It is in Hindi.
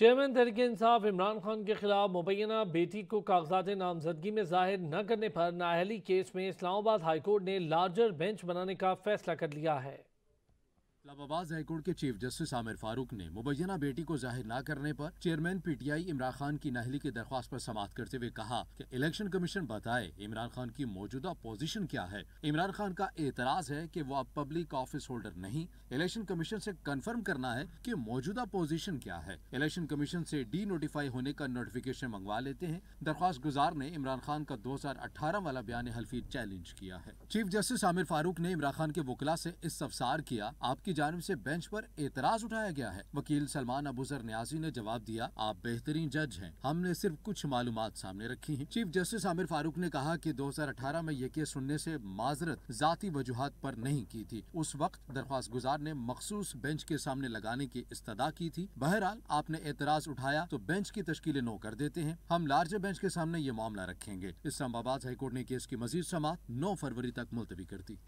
चेयरमैन तहरीक इंसाफ इमरान खान के खिलाफ मुबैना बेटी को कागजात नामजदगी में ज़ाहिर न करने पर नाहली केस में इस्लामाबाद हाईकोर्ट ने लार्जर बेंच बनाने का फैसला कर लिया है। इस्लामाबाद हाईकोर्ट के चीफ जस्टिस आमिर फारूक ने मुबैना बेटी को ज़ाहिर न करने पर चेयरमैन पीटीआई इमरान खान की नाहली की दरख्वास्त पर समाप्त करते हुए कहा कि इलेक्शन कमीशन बताए इमरान खान की मौजूदा पोजीशन क्या है। इमरान खान का एतराज़ है कि वो अब पब्लिक ऑफ़िस होल्डर नहीं। इलेक्शन कमीशन से कंफर्म करना है कि मौजूदा पोजीशन क्या है। इलेक्शन कमीशन से डी नोटिफाई होने का नोटिफिकेशन मंगवा लेते हैं। दरख्वास्त गुजार ने इमरान खान का दो हज़ार अठारह वाला बयान हल्फी चैलेंज किया है। चीफ जस्टिस आमिर फारूक ने इमरान खान के वकला ऐसी इस अफसार किया। आपकी की जानब से बेंच पर एतराज़ उठाया गया है। वकील सलमान अबूजर न्याजी ने जवाब दिया, आप बेहतरीन जज हैं। हमने सिर्फ़ कुछ मालूम सामने रखी है। चीफ जस्टिस आमिर फारूक ने कहा की दो हज़ार अठारह में ये केस सुनने ऐसी माजरत जाती वजूहत आरोप नहीं की थी। उस वक्त दरख्वास्त गुजार ने मखसूस बेंच के सामने लगाने की इस्तदा की थी। बहरहाल, आपने एतराज़ उठाया तो बेंच की तश्कील नो कर देते हैं। हम लार्जर बेंच के सामने ये मामला रखेंगे। इस्लामाबाद हाईकोर्ट ने केस की मजीद समात नौ फरवरी तक मुलतवी कर दी।